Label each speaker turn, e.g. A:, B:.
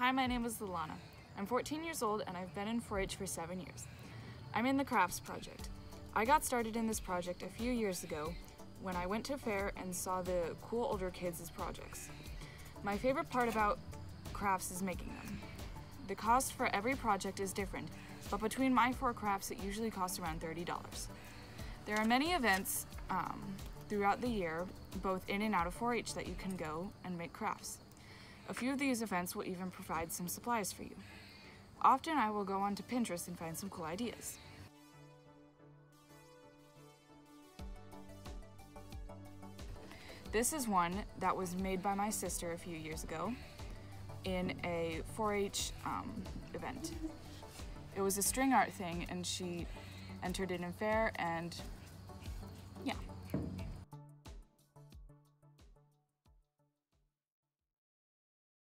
A: Hi, my name is Alana. I'm 14 years old and I've been in 4-H for 7 years. I'm in the crafts project. I got started in this project a few years ago when I went to fair and saw the cool older kids' projects. My favorite part about crafts is making them. The cost for every project is different, but between my four crafts it usually costs around $30. There are many events um, throughout the year, both in and out of 4-H that you can go and make crafts. A few of these events will even provide some supplies for you. Often I will go onto Pinterest and find some cool ideas. This is one that was made by my sister a few years ago in a 4-H um, event. It was a string art thing and she entered it in fair and